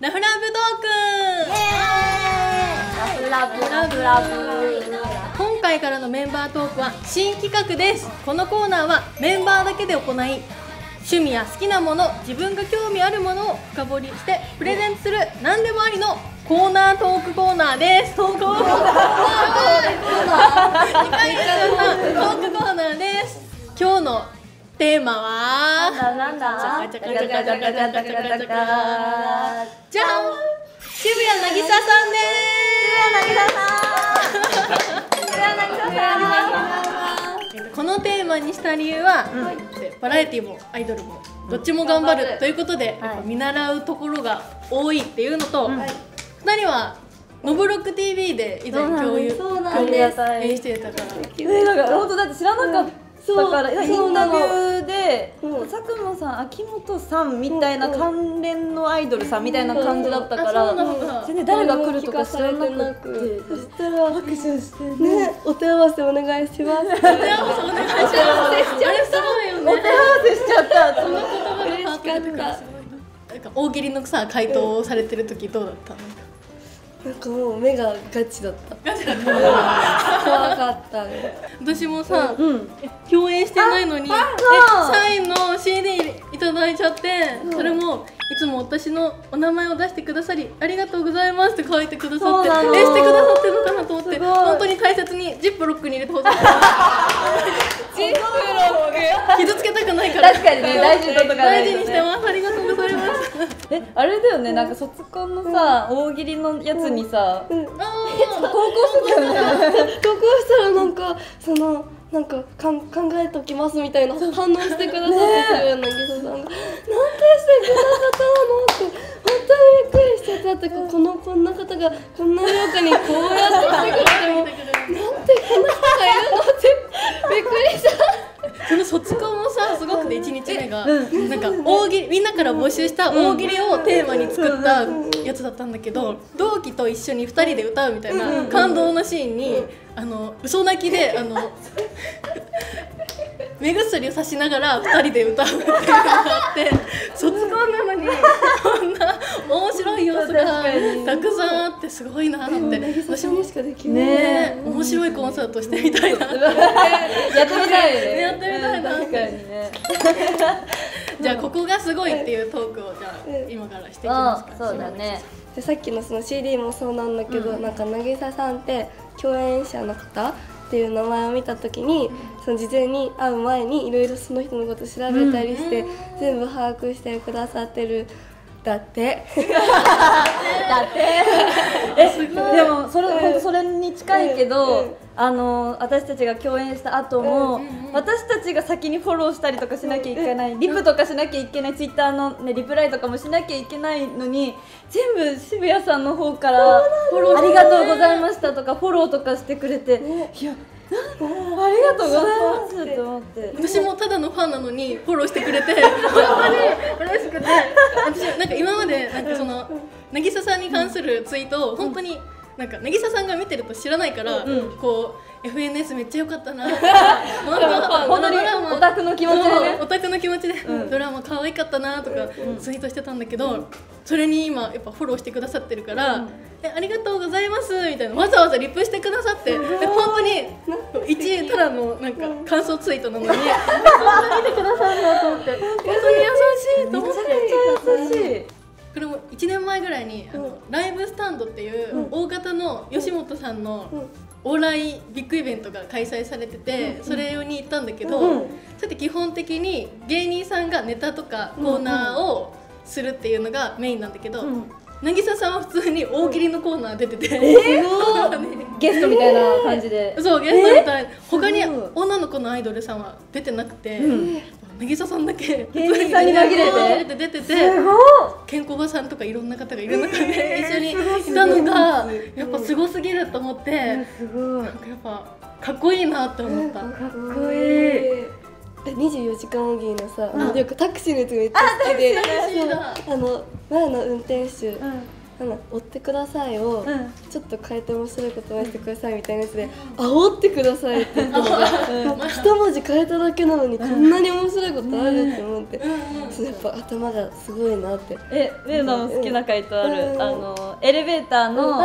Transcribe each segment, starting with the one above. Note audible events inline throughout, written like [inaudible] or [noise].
ラフラブトーク。ラブラブラブ今回からのメンバートークは新企画です。このコーナーはメンバーだけで行い趣味や好きなもの自分が興味あるものを深掘りしてプレゼントする何でもありのコーナートークコーナーです。トークコーナー。[laughs] [laughs] トークコーナーです。今日のテーマは？なんだチャカチャカチャカチャカチャカチャカチャカじゃん渋谷渚さんですこのテーマにした理由は、バラエティもアイドルもどっちも頑張るということで、見習うところが多いっていうのと、2人は「ノブロック TV」で以前共有演してたから本当だって知らなかったから、インタビューで、うん。佐久間さん秋元さんみたいな関連のアイドルさんみたいな感じだったから、全然誰が来るとか知らなくて。そしたら拍手してねお手合わせお願いしますお手合わせお願いしますあれすごいよねお手合わせしちゃった。その言葉がパッと出てくるなんか大喜利のさ回答をされてる時どうだったの？なんかもう目がガチだった。怖かったね。私もさ、うん。共演してないのにサインの CD いただいちゃってそれもいつも私のお名前を出してくださりありがとうございますって書いてくださってえしてくださってるのかなと思って本当に大切にジップロックに入れてほしい。[laughs] ジップロッ [laughs] 傷つけたくないから。確かにね大事にしてます。ありがとうえあれだよねなんか卒コンのさ、大喜利のやつにさ、あー。[laughs] 高校生だよね。投稿したらなんかそのなんかかん考えておきますみたいな反応してくださってすよ渚さんが「なんてしてくださったの?」って本当にびっくりしちゃってだってこのこんな方がこんなに中にこうやって来てくれても [laughs] なんてこんな人がいるの？ってびっくりした。その卒コンもさすごくて1日目が、なんか大喜利みんなから募集した大喜利をテーマに作ったやつだったんだけど、同期と一緒に2人で歌うみたいな感動のシーンに、あの嘘泣きであの [laughs] 目薬をさしながら2人で歌うっていうのがあって [laughs] 卒コンなのにこんな面白い要素がたくさんあってすごいなって渚さんにしかできない。ね面白いコンサートしてみたいな。[laughs] やってみたいね。やってみたいな。確かにね。[laughs] じゃあここがすごいっていうトークをじゃあうん。今からしていきますか。あそうだね。でさっきのその CD もそうなんだけど、なんか渚さんって共演者の方っていう名前を見た時に、その事前に会う前にいろいろその人のこと調べたりして、全部把握してくださってる。だって。だって。[laughs] えでもそれ本当それに近いけど、うんあの私たちが共演した後も、私たちが先にフォローしたりとかしなきゃいけない、リプとかしなきゃいけない。ツイッターの、ね、リプライとかもしなきゃいけないのに全部渋谷さんの方から「フォローありがとうございました」とかフォローとかしてくれて「いやなんありがとうございます」と思って。私もただのファンなのにフォローしてくれて本当に嬉しくて。私なんか今までなんかその渚さんに関するツイートを本当になんか渚さんが見てると知らないから、んこう FNS めっちゃ良かったな。[laughs] 本当本当にオタクの気持ちでね。オタクの気持ちで、ドラマ可愛かったなとかツイートしてたんだけど、それに今やっぱフォローしてくださってるから、えありがとうございますみたいな。わざわざリプしてくださってで本当に一位ただのなんか感想ツイートなのにこん。な見てくださるんだと思って本当に優しいと思って。優しいこれも1年前ぐらいにあの、ライブスタンドっていう大型の吉本さんの往来ビッグイベントが開催されてて、それに行ったんだけど、それって基本的に芸人さんがネタとかコーナーをするっていうのがメインなんだけど、ん。渚さんは普通に大喜利のコーナー出てて、[laughs] ゲストみたいな感じで、そうゲストみたい他にすごい女の子のアイドルさんは出てなくて、渚さんだけ芸人さんに紛れて？出てて健康ばさんかいろんな方がいる中で一緒にいたのがやっぱすごすぎると思ってなんかやっぱかっこいいなって思った。かっこいい。え24時間おぎのさ、よくタクシーのやつがめっちゃ好きでタクシーだそうあの前の運転手なんだ追ってくださいをうんちょっと変えて面白いことをしてくださいみたいなやつで煽ってくださいって言ったのが一文字変えただけなのにこんなに面白いことあるって思ってやっぱ頭がすごいなって。えレイナも好きな回答ある、うん。あのエレベーターの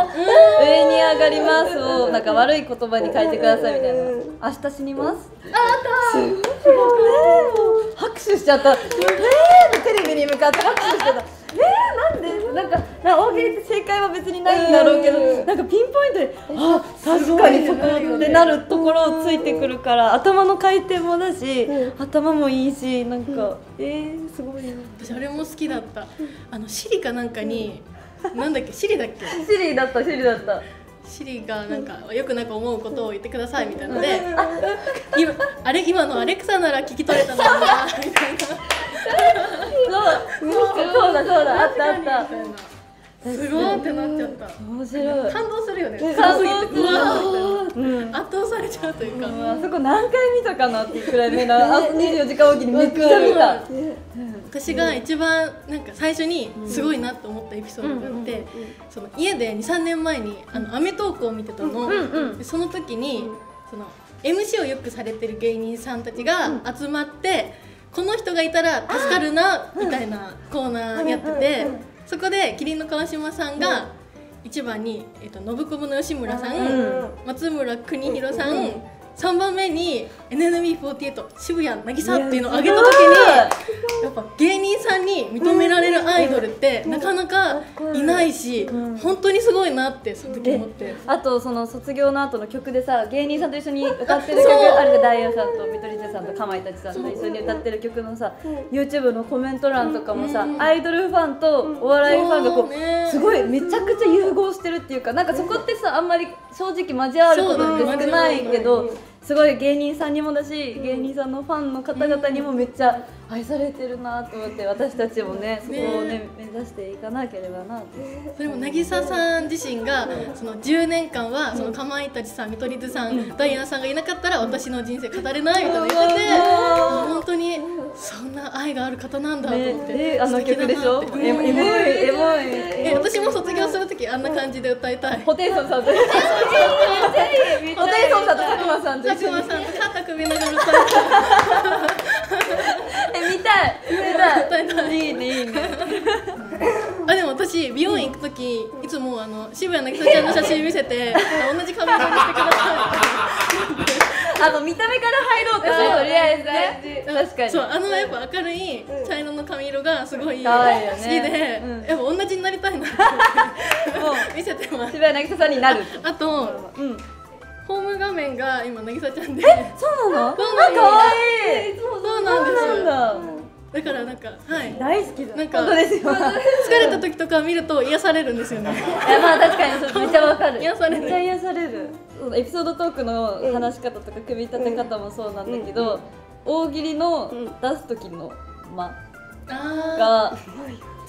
上に上がりますをなんか悪い言葉に変えてくださいみたいな。うん。明日死にます？すごい。拍手しちゃった。えーテレビに向かって拍手してた。えー、なんかなんか大喜利って正解は別にないんだろうけど、うん。なんかピンポイントであ確かにそこってなるところをついてくるから頭の回転もだし、う頭もいいしなんか、えー、すごいな。私あれも好きだった。あのシリかなんかになんだっけ？シリだっけ？シリだったシリだった。シリがなんかよくなんか思うことを言ってくださいみたいなので今あれ今のアレクサなら聞き取れたのになみたいなそうそうだそうだあったあった。すごいってなっちゃった。面白い。感動するよね。感動すごすぎてうんな圧倒されちゃうというか。あそこ何回見たかなっていうくらい目なあ24時間おきにめっちゃ見た。私が一番なんか最初にすごいなと思ったエピソードがあって、その家で23年前に「あのアメトーーク」を見てたの、その時に、その MC をよくされてる芸人さんたちが集まって、この人がいたら助かるなみたいなコーナーやってて、そこで麒麟の川島さんが1番に、えっと信子の吉村さん、ん松村邦弘さん、3番目に NNB48 渋谷渚っていうのを挙げた時にやっぱ芸人さんに認められるアイドルってなかなかいないし、ん。本当にすごいなってその時思って。あとその卒業の後の曲でさ芸人さんと一緒に歌ってる曲あれでダイヤさんと見取り図さんとかまいたちさんと一緒に歌ってる曲のさ YouTube のコメント欄とかもさアイドルファンとお笑いファンがこそうね。うすごいめちゃくちゃ融合してるっていうかなんかそこってさあんまり正直交わることって少ないけどすごい芸人さんにもだし芸人さんのファンの方々にもめっちゃ愛されてるなと思って私たちもねそこをね目指していかなければなと。それも渚さん自身がその10年間はそのかまいたちさん見取り図さんダイアナさんがいなかったら私の人生語れないみたいな言ってて本当にそんな愛がある方なんだと思って、ね、あの曲でしょ？エモいエモいえ私も卒業する時あんな感じで歌いたい。ホテイソンさんとホテイソンさんと佐久間さんと佐久間さんと肩組みながら歌いたいえ見たい見たい歌いたいいいねいいねあでも私美容院行く時いつもあの渋谷渚ちゃんの写真見せて同じ髪色にしてくださあの見た目から入ろうとしてとりあえずねい確かにそうあのやっぱ明るい茶色の髪色がすごい好きで、うんやっぱ同じになりたい。なって思って見せてます渋谷渚さんになるあとうんホーム画面が今渚ちゃんで。そうなの？そうなんです。可愛い。そうなんですだ。だからなんかはい。大好きだ。なんか本当ですよ。疲れた時とか見ると癒されるんですよね。[laughs] いやまあ確かにそう。めっちゃわかる。癒される。めっちゃ癒される。エピソードトークの話し方とか組み立て方もそうなんだけど、大喜利の出す時の間あがー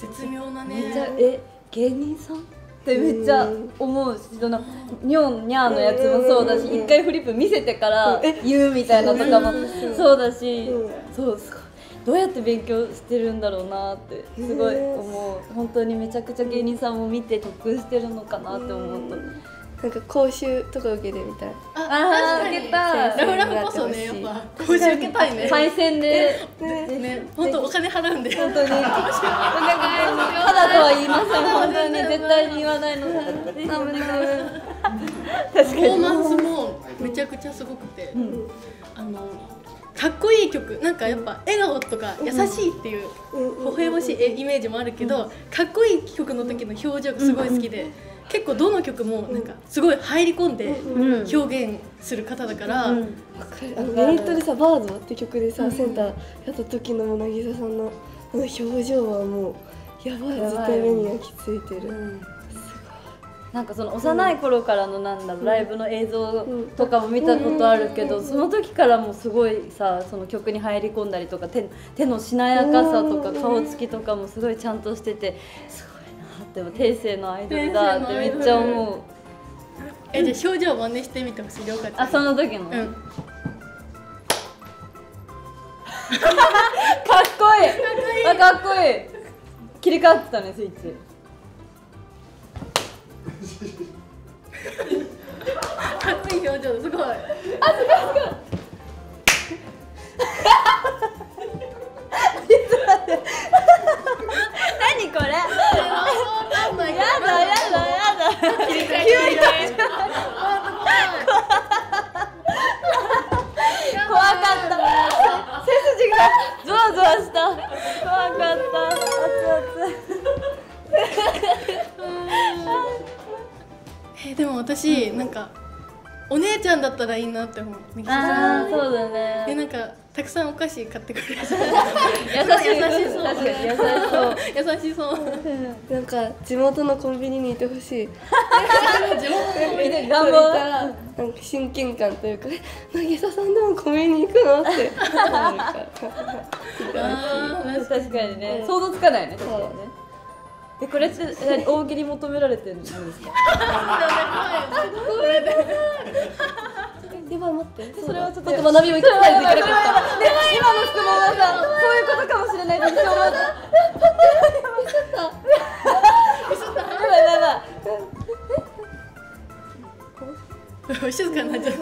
[laughs] 絶妙なめっちゃねえ芸人さん？ってめっちゃ思うしそのニョンニャーのやつもそうだし一回フリップ見せてから言うみたいなとかもそうだしそうすごいどうやって勉強してるんだろうなってすごい思う。本当にめちゃくちゃ芸人さんも見て得してるのかなって思うとなんか講習とか受けてみたい。ああ受けた。ラフラフこそねやっぱ講習受けたいね。パイセンでね本当お金払うんで。本当に。なんかただとは言いません。本当に絶対に言わないので。ぜひお願いします確パフォーマンスもめちゃくちゃすごくて、あのかっこいい曲。なんかやっぱ笑顔とか優しいっていう微笑ましいえイメージもあるけどかっこいい曲の時の表情がすごい好きで結構どの曲もなんかすごい入り込んでん表現する方だから、うんわかる。あのメリットでさ「バード」って曲でさセンターやった時の渚さんの表情はもうやばいやばい。絶対目に焼き付いてる、なんかその幼い頃からのなんだろうライブの映像とかも見たことあるけどその時からもすごいさその曲に入り込んだりとか手手のしなやかさとか顔つきとかもすごいちゃんとしててすごいなって定性のアイドルだってめっちゃ思う。えじゃあ表情真似してみてほしい？りょうかちゃんあその時の、[laughs] かっうんこいい。あかっこいい。切り替わってたねスイッチ。かっこいい表情すごい。[laughs] 何これ？やだ急に急に怖かった。背筋がゾワゾワした怖かった。熱えでも私なんかお姉ちゃんだったらいいなって思う。ああそうだね。えなんかたくさんお菓子買ってくれる。[laughs] 優しい。優しそう。確かに優しそう。優しそう。なんか地元のコンビニにいてほしい。願そう。いたらなんか親近感というか「え渚さんでもコンビニ行くの?」って。[laughs] 確かにね。想像つかないね。確かにねえこれってえ大喜利求められてるんですか？これでやばい待って。それはちょっと学びを生かさないといけなかったで今の質問はさそういうことかもしれないやばいやばい静かになっちゃった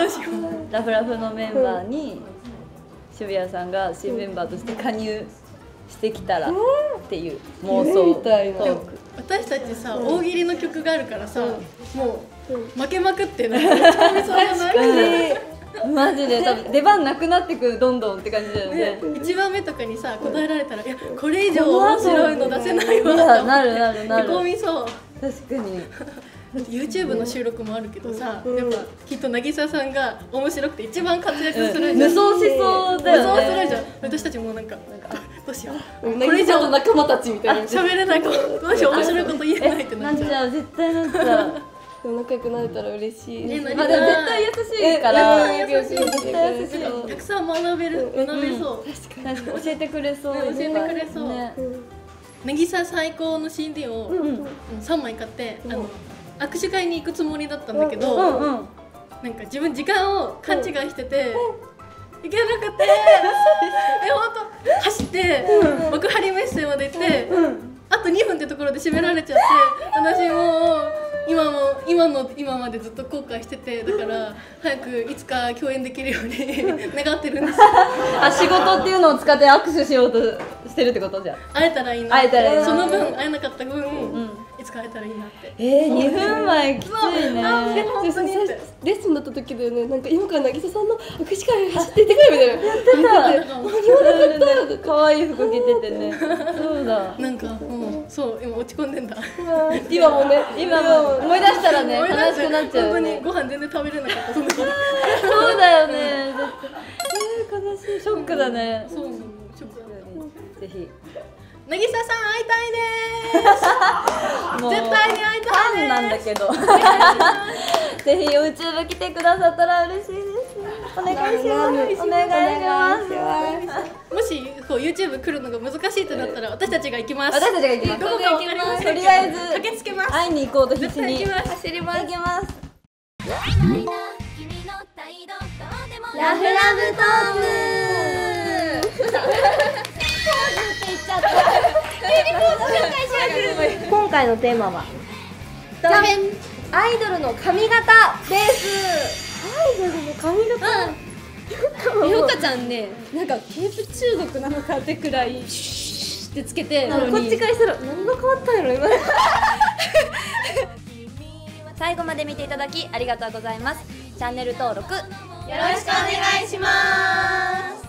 どうしようラフラフのメンバーに渋谷さんが新メンバーとして加入してきたらっていう。妄想。私たちさ大喜利の曲があるからさもう負けまくってないそうじゃないマジで多分出番なくなってくるどんどんって感じだよね。一番目とかにさ答えられたらいやこれ以上面白いの出せないわ。なるなるな [laughs] へこるみそう。確かに YouTube の収録もあるけどさ、やっぱきっと渚さんが面白くて一番活躍するじゃん、無双しそうだよ無双するじねゃん。私たちもなんかあどうしよう。これ以上の仲間たちみたあいな。喋れないかも。どうしよう。面白いこと言えないってななっちゃう。絶対なっちゃうでも仲良くなれたら嬉しい。ねまあでも絶対優しいから。え優しい。絶対優しい。たくさん学べる学べそう、確かに。教えてくれそう。ね教えてくれそう。ね。渚最高の CD を、う。ん。うん。3枚買って、あの握手会に行くつもりだったんだけど、うんうんなんか自分時間を勘違いしてて、行けなくて [laughs] え本当？走って、幕張メッセまで行って、あと2分ってところで閉められちゃって私もう今も今の今までずっと後悔しててだから早くいつか共演できるように [laughs] 願ってるんです [laughs] あ仕事っていうのを使って握手しようとしてるってことじゃん。会えたらいいな会えたらいいなその分会えなかった分、んいつか会えたらいいなって。えー、2分前きついね。レッスンだった時だよねなんか今から渚さんの握手会に走って行ってくれみたいな。やってなんかもう可愛い服着ててね。そうだ。なんかもうそう今落ち込んでんだ。今もね今も。思い出したらね悲しくなっちゃう本当によねご飯全然食べれなかった。その日そうだよね。[laughs] えー、悲しい。ショックだね。そうなの。ショックだったぜひ [laughs] 渚さん会いたいです。絶対に会いフたいなんだけどぜひ YouTube 来てくださったら嬉しいです。お願いします。お願いします。もしこう YouTube 来るのが難しいってなったら私たちが行きます。私たちが行きます。どこかわかりません。とりあえず駆けつけます会いに行こうと必死に。走ります。行きます。ラフラブトーク [laughs] [laughs] 今回のテーマはアイドルの髪型です。アイドルの髪型？よかちゃんねなんかケープ中毒なのかってくらいシュッってつけてこっちからしたら何が変わったんやろ今。[laughs] 最後まで見ていただきありがとうございます。チャンネル登録よろしくお願いします